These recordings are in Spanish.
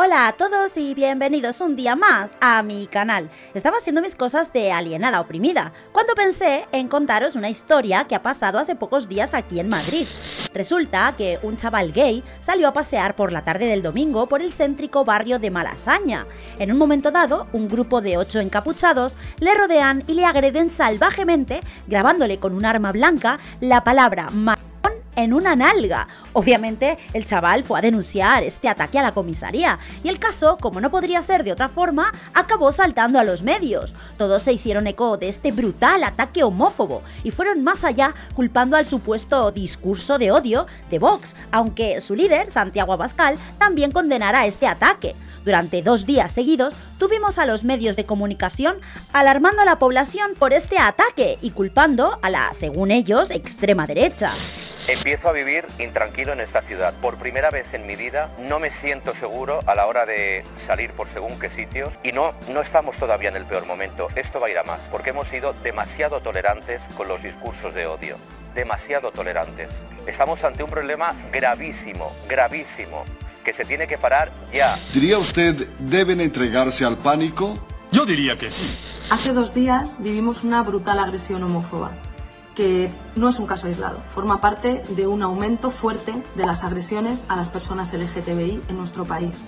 Hola a todos y bienvenidos un día más a mi canal. Estaba haciendo mis cosas de alienada oprimida cuando pensé en contaros una historia que ha pasado hace pocos días aquí en Madrid. Resulta que un chaval gay salió a pasear por la tarde del domingo por el céntrico barrio de Malasaña. En un momento dado, un grupo de ocho encapuchados le rodean y le agreden salvajemente grabándole con un arma blanca la palabra en una nalga. Obviamente, el chaval fue a denunciar este ataque a la comisaría y el caso, como no podría ser de otra forma, acabó saltando a los medios. Todos se hicieron eco de este brutal ataque homófobo y fueron más allá culpando al supuesto discurso de odio de Vox, aunque su líder, Santiago Abascal, también condenara este ataque. Durante dos días seguidos tuvimos a los medios de comunicación alarmando a la población por este ataque y culpando a la, según ellos, extrema derecha. Empiezo a vivir intranquilo en esta ciudad. Por primera vez en mi vida no me siento seguro a la hora de salir por según qué sitios y no, no estamos todavía en el peor momento. Esto va a ir a más porque hemos sido demasiado tolerantes con los discursos de odio. Demasiado tolerantes. Estamos ante un problema gravísimo, gravísimo, que se tiene que parar ya. ¿Diría usted deben entregarse al pánico? Yo diría que sí. Hace dos días vivimos una brutal agresión homófoba que no es un caso aislado, forma parte de un aumento fuerte de las agresiones a las personas LGTBI en nuestro país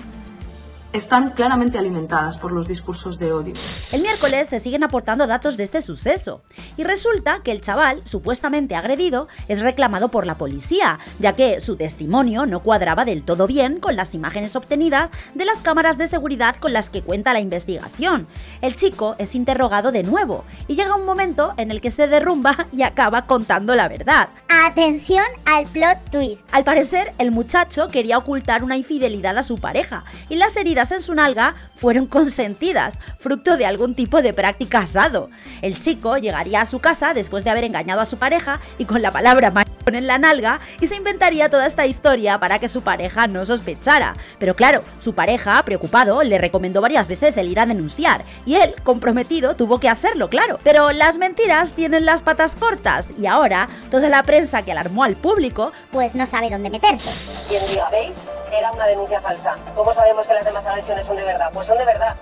están claramente alimentadas por los discursos de odio. El miércoles se siguen aportando datos de este suceso y resulta que el chaval, supuestamente agredido, es reclamado por la policía, ya que su testimonio no cuadraba del todo bien con las imágenes obtenidas de las cámaras de seguridad con las que cuenta la investigación. El chico es interrogado de nuevo y llega un momento en el que se derrumba y acaba contando la verdad. Atención al plot twist. Al parecer, el muchacho quería ocultar una infidelidad a su pareja y las heridas en su nalga fueron consentidas, fruto de algún tipo de práctica asado. El chico llegaría a su casa después de haber engañado a su pareja y con la palabra maricón en la nalga y se inventaría toda esta historia para que su pareja no sospechara. Pero claro, su pareja, preocupado, le recomendó varias veces el ir a denunciar y él, comprometido, tuvo que hacerlo, claro. Pero las mentiras tienen las patas cortas y ahora toda la prensa que alarmó al público pues no sabe dónde meterse. Quien diga, ¿veis? Era una denuncia falsa. ¿Cómo sabemos que las demás agresiones son de verdad? Pues son de verdad.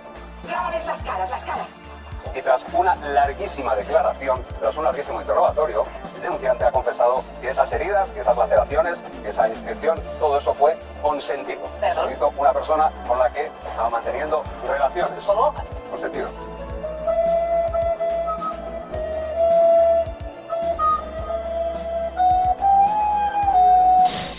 Grábales las caras, las caras. Y tras una larguísima declaración, tras un larguísimo interrogatorio, el denunciante ha confesado que esas heridas, que esas laceraciones, que esa inscripción, todo eso fue consentido. Eso lo hizo una persona con la que estaba manteniendo relaciones. ¿Cómo? Consentido.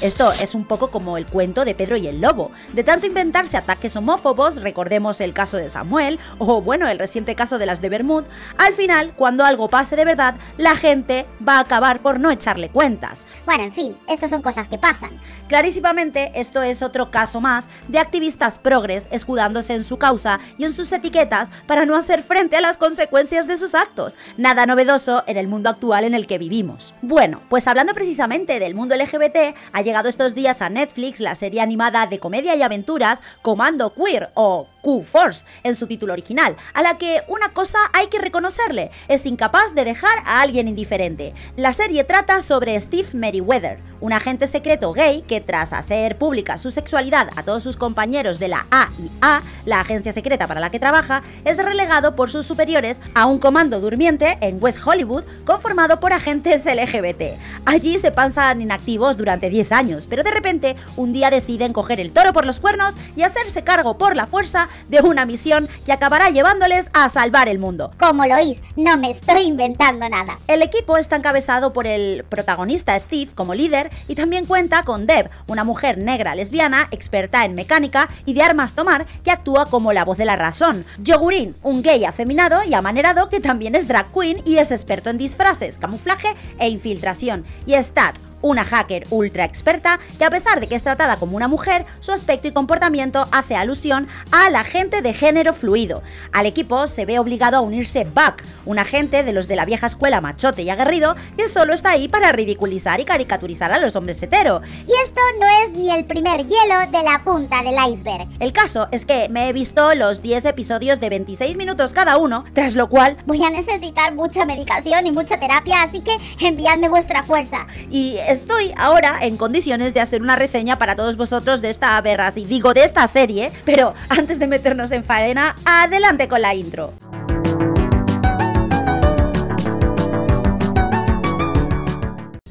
Esto es un poco como el cuento de Pedro y el Lobo. De tanto inventarse ataques homófobos, recordemos el caso de Samuel, o bueno, el reciente caso de las de Bermud, al final, cuando algo pase de verdad, la gente va a acabar por no echarle cuentas. Bueno, en fin, estas son cosas que pasan. Clarísimamente, esto es otro caso más de activistas progres escudándose en su causa y en sus etiquetas para no hacer frente a las consecuencias de sus actos. Nada novedoso en el mundo actual en el que vivimos. Bueno, pues hablando precisamente del mundo LGBT, hay llegado estos días a Netflix la serie animada de comedia y aventuras Comando Queer o Q-Force en su título original, a la que una cosa hay que reconocerle, es incapaz de dejar a alguien indiferente. La serie trata sobre Steve Meriwether, un agente secreto gay que tras hacer pública su sexualidad a todos sus compañeros de la AIA, la agencia secreta para la que trabaja, es relegado por sus superiores a un comando durmiente en West Hollywood conformado por agentes LGBT. Allí se pasan inactivos durante 10 años, pero de repente un día deciden coger el toro por los cuernos y hacerse cargo por la fuerza de una misión que acabará llevándoles a salvar el mundo. Como lo oís, no me estoy inventando nada. El equipo está encabezado por el protagonista Steve como líder y también cuenta con Deb, una mujer negra lesbiana experta en mecánica y de armas tomar que actúa como la voz de la razón. Yogurin, un gay afeminado y amanerado que también es drag queen y es experto en disfraces, camuflaje e infiltración. Y Stat, una hacker ultra experta que a pesar de que es tratada como una mujer, su aspecto y comportamiento hace alusión a la gente de género fluido. Al equipo se ve obligado a unirse Buck, un agente de los de la vieja escuela machote y aguerrido que solo está ahí para ridiculizar y caricaturizar a los hombres hetero. Y esto no es ni el primer hielo de la punta del iceberg. El caso es que me he visto los 10 episodios de 26 minutos cada uno, tras lo cual voy a necesitar mucha medicación y mucha terapia, así que enviadme vuestra fuerza. Y estoy ahora en condiciones de hacer una reseña para todos vosotros de esta y digo de esta serie, pero antes de meternos en faena, adelante con la intro.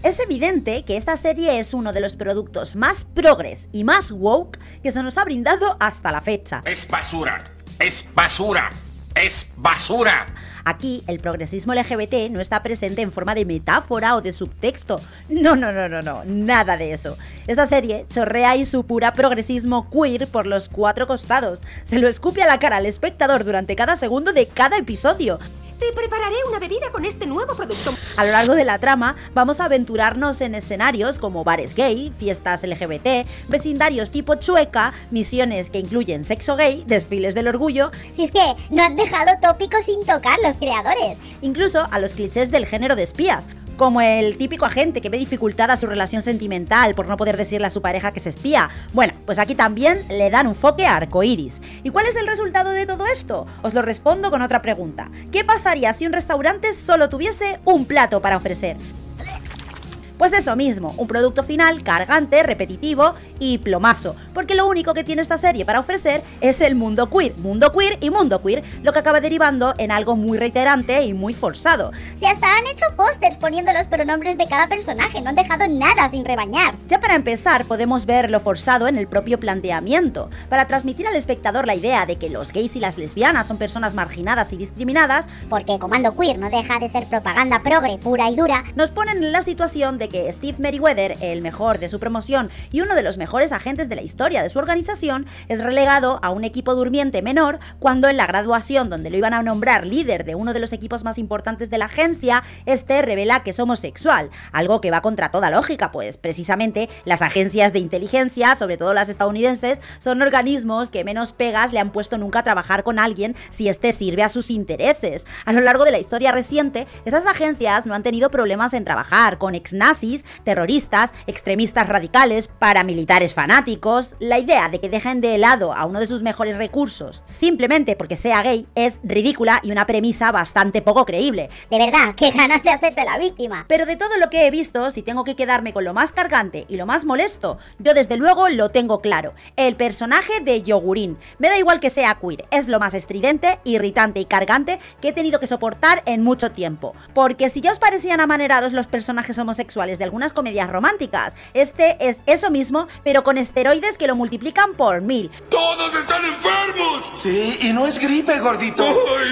Es evidente que esta serie es uno de los productos más progres y más woke que se nos ha brindado hasta la fecha. Es basura, es basura, es basura. Aquí el progresismo LGBT no está presente en forma de metáfora o de subtexto. No, no, no, no, no, nada de eso. Esta serie chorrea y su pura progresismo queer por los cuatro costados. Se lo escupe a la cara al espectador durante cada segundo de cada episodio. Te prepararé una bebida con este nuevo producto. A lo largo de la trama vamos a aventurarnos en escenarios como bares gay, fiestas LGBT, vecindarios tipo chueca, misiones que incluyen sexo gay, desfiles del orgullo. Si es que no han dejado tópicos sin tocar los creadores. Incluso a los clichés del género de espías, como el típico agente que ve dificultada su relación sentimental por no poder decirle a su pareja que se espía. Bueno, pues aquí también le dan un foque a arcoiris. ¿Y cuál es el resultado de todo esto? Os lo respondo con otra pregunta. ¿Qué pasaría si un restaurante solo tuviese un plato para ofrecer? Pues eso mismo, un producto final cargante, repetitivo y plomazo, porque lo único que tiene esta serie para ofrecer es el mundo queer, mundo queer y mundo queer, lo que acaba derivando en algo muy reiterante y muy forzado. Si hasta han hecho pósters poniendo los pronombres de cada personaje, no han dejado nada sin rebañar. Ya para empezar, podemos ver lo forzado en el propio planteamiento. Para transmitir al espectador la idea de que los gays y las lesbianas son personas marginadas y discriminadas, porque Comando Queer no deja de ser propaganda progre pura y dura, nos ponen en la situación de que Steve Meriwether, el mejor de su promoción y uno de los mejores agentes de la historia de su organización, es relegado a un equipo durmiente menor cuando en la graduación donde lo iban a nombrar líder de uno de los equipos más importantes de la agencia, este revela que es homosexual, algo que va contra toda lógica, pues precisamente las agencias de inteligencia, sobre todo las estadounidenses, son organismos que menos pegas le han puesto nunca a trabajar con alguien si éste sirve a sus intereses. A lo largo de la historia reciente, esas agencias no han tenido problemas en trabajar con ex nazis, terroristas, extremistas radicales, paramilitares fanáticos. La idea de que dejen de lado a uno de sus mejores recursos simplemente porque sea gay es ridícula y una premisa bastante poco creíble. De verdad, qué ganas de hacerse la víctima. Pero de todo lo que he visto, si tengo que quedarme con lo más cargante y lo más molesto, yo desde luego lo tengo claro. El personaje de Yogurín. Me da igual que sea queer, es lo más estridente, irritante y cargante que he tenido que soportar en mucho tiempo. Porque si ya os parecían amanerados los personajes homosexuales de algunas comedias románticas. Este es eso mismo, pero con esteroides que lo multiplican por mil. ¡Todos están enfermos! Sí, y no es gripe, gordito.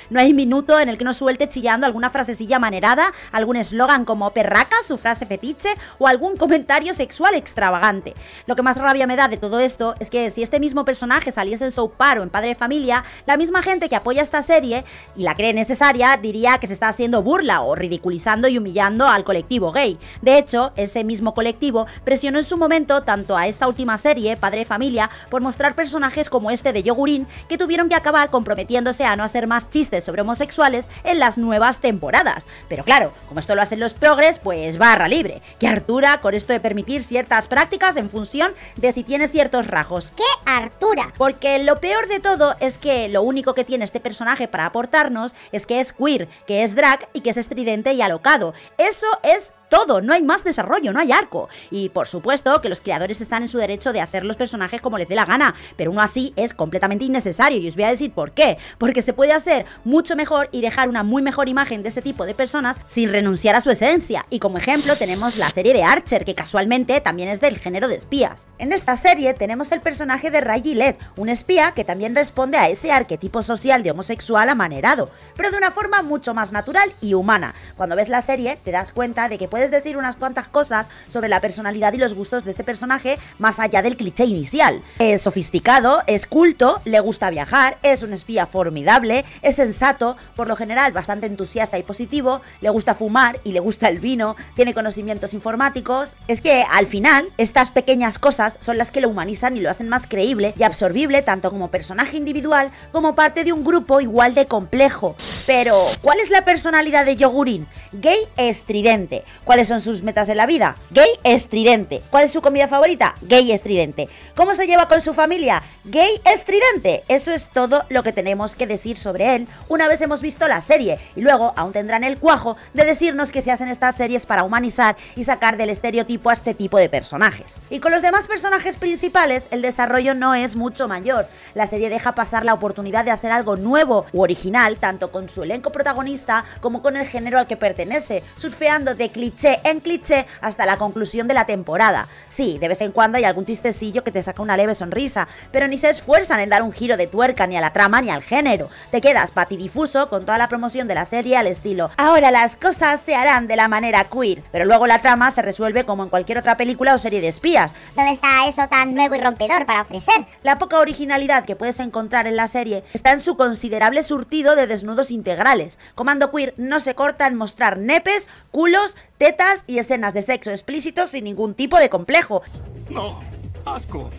No hay minuto en el que no suelte chillando alguna frasecilla manerada, algún eslogan como perraca, su frase fetiche o algún comentario sexual extravagante. Lo que más rabia me da de todo esto es que si este mismo personaje saliese en Soap Par o en Padre de Familia, la misma gente que apoya esta serie y la cree necesaria diría que se está haciendo burla o ridiculizando y humillando al colectivo gay. De hecho, ese mismo colectivo presionó en su momento tanto a esta última serie, Padre Familia, por mostrar personajes como este de Yogurín, que tuvieron que acabar comprometiéndose a no hacer más chistes sobre homosexuales en las nuevas temporadas. Pero claro, como esto lo hacen los progres, pues barra libre. Que Artura con esto de permitir ciertas prácticas en función de si tiene ciertos rasgos. ¿Qué Artura? Porque lo peor de todo es que lo único que tiene este personaje para aportarnos es que es queer, que es drag y que es estridente y alocado. Eso es todo, no hay más desarrollo, no hay arco. Y por supuesto que los creadores están en su derecho de hacer los personajes como les dé la gana, pero uno así es completamente innecesario y os voy a decir por qué. Porque se puede hacer mucho mejor y dejar una muy mejor imagen de ese tipo de personas sin renunciar a su esencia. Y como ejemplo tenemos la serie de Archer, que casualmente también es del género de espías. En esta serie tenemos el personaje de Ray Gillette, un espía que también responde a ese arquetipo social de homosexual amanerado, pero de una forma mucho más natural y humana. Cuando ves la serie te das cuenta de que puedes decir unas cuantas cosas sobre la personalidad y los gustos de este personaje más allá del cliché inicial. Es sofisticado, es culto, le gusta viajar, es un espía formidable, es sensato, por lo general bastante entusiasta y positivo, le gusta fumar y le gusta el vino, tiene conocimientos informáticos. Es que al final estas pequeñas cosas son las que lo humanizan y lo hacen más creíble y absorbible tanto como personaje individual como parte de un grupo igual de complejo. Pero, ¿cuál es la personalidad de Yogurín? Gay estridente, ¿Cuáles son sus metas en la vida? Gay estridente. ¿Cuál es su comida favorita? Gay estridente. ¿Cómo se lleva con su familia? Gay estridente. Eso es todo lo que tenemos que decir sobre él una vez hemos visto la serie. Y luego aún tendrán el cuajo de decirnos que se hacen estas series para humanizar y sacar del estereotipo a este tipo de personajes. Y con los demás personajes principales, el desarrollo no es mucho mayor. La serie deja pasar la oportunidad de hacer algo nuevo u original, tanto con su elenco protagonista como con el género al que pertenece, surfeando de cliché en cliché hasta la conclusión de la temporada. Sí, de vez en cuando hay algún chistecillo que te saca una leve sonrisa, pero ni se esfuerzan en dar un giro de tuerca ni a la trama ni al género. Te quedas patidifuso con toda la promoción de la serie al estilo. Ahora las cosas se harán de la manera queer, pero luego la trama se resuelve como en cualquier otra película o serie de espías. ¿Dónde está eso tan nuevo y rompedor para ofrecer? La poca originalidad que puedes encontrar en la serie está en su considerable surtido de desnudos integrales. Comando Queer no se corta en mostrar nepes, culos, tetas y escenas de sexo explícitos sin ningún tipo de complejo. No, asco.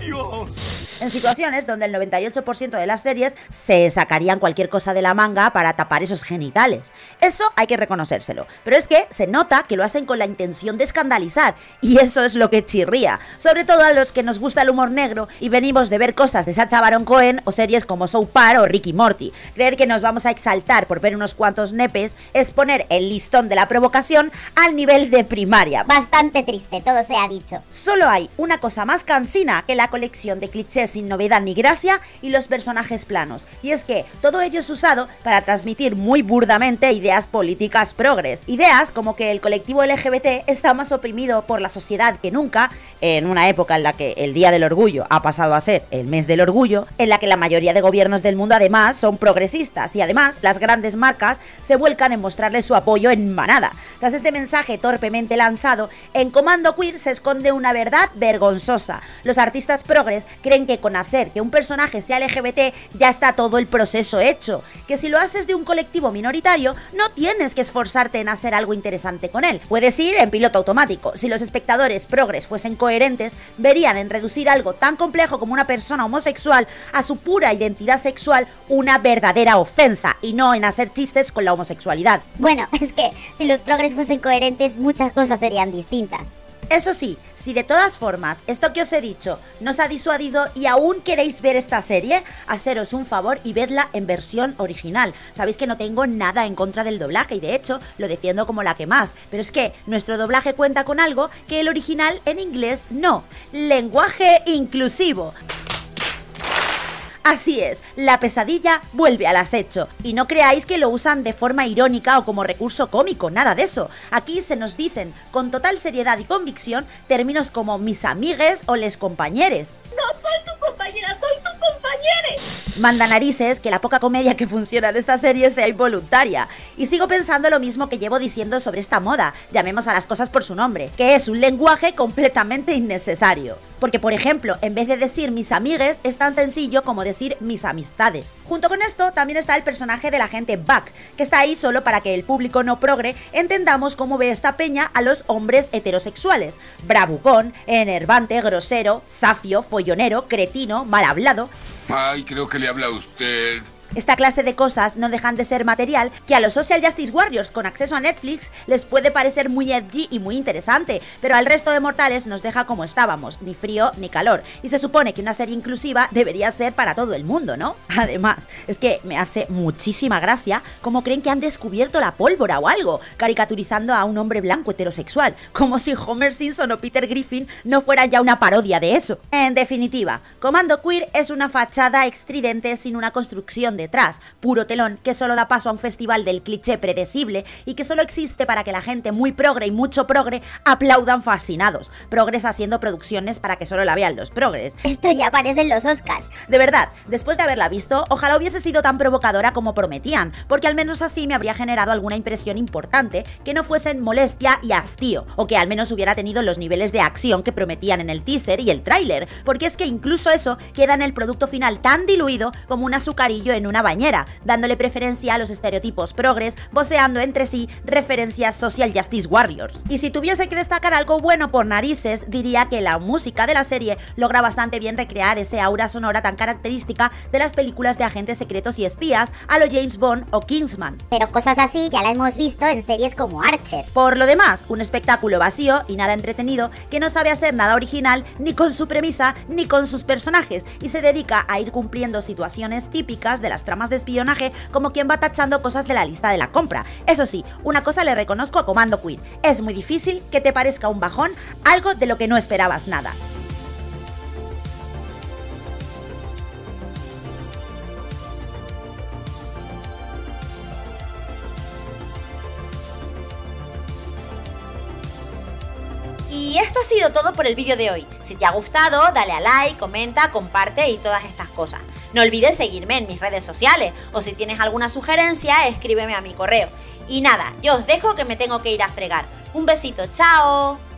Dios. En situaciones donde el 98% de las series se sacarían cualquier cosa de la manga para tapar esos genitales. Eso hay que reconocérselo. Pero es que se nota que lo hacen con la intención de escandalizar. Y eso es lo que chirría. Sobre todo a los que nos gusta el humor negro y venimos de ver cosas de Sacha Baron Cohen o series como South Park o Ricky Morty. Creer que nos vamos a exaltar por ver unos cuantos nepes es poner el listón de la provocación al nivel de primaria. Bastante triste, todo se ha dicho. Solo hay una cosa más cansina que la colección de clichés sin novedad ni gracia y los personajes planos. Y es que todo ello es usado para transmitir muy burdamente ideas políticas progres. Ideas como que el colectivo LGBT está más oprimido por la sociedad que nunca, en una época en la que el Día del Orgullo ha pasado a ser el mes del orgullo, en la que la mayoría de gobiernos del mundo además son progresistas y además las grandes marcas se vuelcan en mostrarle su apoyo en manada. Tras este mensaje torpemente lanzado, en Comando Queer se esconde una verdad vergonzosa. Los artistas progres creen que con hacer que un personaje sea LGBT ya está todo el proceso hecho, que si lo haces de un colectivo minoritario no tienes que esforzarte en hacer algo interesante con él. Puedes ir en piloto automático. Si los espectadores progres fuesen coherentes, verían en reducir algo tan complejo como una persona homosexual a su pura identidad sexual una verdadera ofensa y no en hacer chistes con la homosexualidad. Bueno, es que si los progres fuesen coherentes muchas cosas serían distintas. Eso sí, si de todas formas esto que os he dicho nos ha disuadido y aún queréis ver esta serie, haceros un favor y vedla en versión original. Sabéis que no tengo nada en contra del doblaje y de hecho lo defiendo como la que más, pero es que nuestro doblaje cuenta con algo que el original en inglés no, lenguaje inclusivo. Así es, la pesadilla vuelve al acecho. Y no creáis que lo usan de forma irónica o como recurso cómico, nada de eso. Aquí se nos dicen, con total seriedad y convicción, términos como mis amigues o les compañeres. No soy tu compañera, soy tu compañere. Manda narices que la poca comedia que funciona en esta serie sea involuntaria. Y sigo pensando lo mismo que llevo diciendo sobre esta moda, llamemos a las cosas por su nombre, que es un lenguaje completamente innecesario. Porque, por ejemplo, en vez de decir mis amigues, es tan sencillo como decir mis amistades. Junto con esto, también está el personaje de la gente Buck, que está ahí solo para que el público no progre entendamos cómo ve esta peña a los hombres heterosexuales. Bravucón, enervante, grosero, safio, follonero, cretino, mal hablado. Ay, creo que le habla a usted. Esta clase de cosas no dejan de ser material que a los Social Justice Warriors con acceso a Netflix les puede parecer muy edgy y muy interesante, pero al resto de mortales nos deja como estábamos, ni frío ni calor. Y se supone que una serie inclusiva debería ser para todo el mundo, ¿no? Además, es que me hace muchísima gracia como creen que han descubierto la pólvora o algo, caricaturizando a un hombre blanco heterosexual, como si Homer Simpson o Peter Griffin no fueran ya una parodia de eso. En definitiva, Comando Queer es una fachada estridente sin una construcción detrás, puro telón que solo da paso a un festival del cliché predecible y que solo existe para que la gente muy progre y mucho progre aplaudan fascinados. Progres haciendo producciones para que solo la vean los progres. Esto ya aparece en los Oscars. De verdad, después de haberla visto, ojalá hubiese sido tan provocadora como prometían, porque al menos así me habría generado alguna impresión importante que no fuesen molestia y hastío, o que al menos hubiera tenido los niveles de acción que prometían en el teaser y el tráiler, porque es que incluso eso queda en el producto final tan diluido como un azucarillo en una bañera, dándole preferencia a los estereotipos progres, voceando entre sí referencias Social Justice Warriors. Y si tuviese que destacar algo bueno por narices, diría que la música de la serie logra bastante bien recrear ese aura sonora tan característica de las películas de agentes secretos y espías a lo James Bond o Kingsman. Pero cosas así ya las hemos visto en series como Archer. Por lo demás, un espectáculo vacío y nada entretenido que no sabe hacer nada original ni con su premisa ni con sus personajes y se dedica a ir cumpliendo situaciones típicas de tramas de espionaje como quien va tachando cosas de la lista de la compra. Eso sí, una cosa le reconozco a Comando Queen, es muy difícil que te parezca un bajón algo de lo que no esperabas nada. Y esto ha sido todo por el vídeo de hoy. Si te ha gustado, dale a like, comenta, comparte y todas estas cosas. No olvides seguirme en mis redes sociales o si tienes alguna sugerencia, escríbeme a mi correo. Y nada, yo os dejo que me tengo que ir a fregar. Un besito, chao.